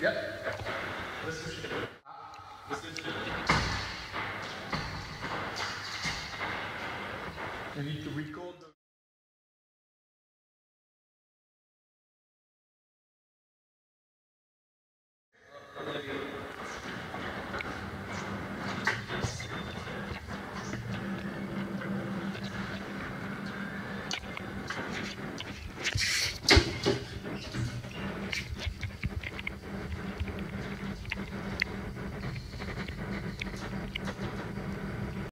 Yep. Need to record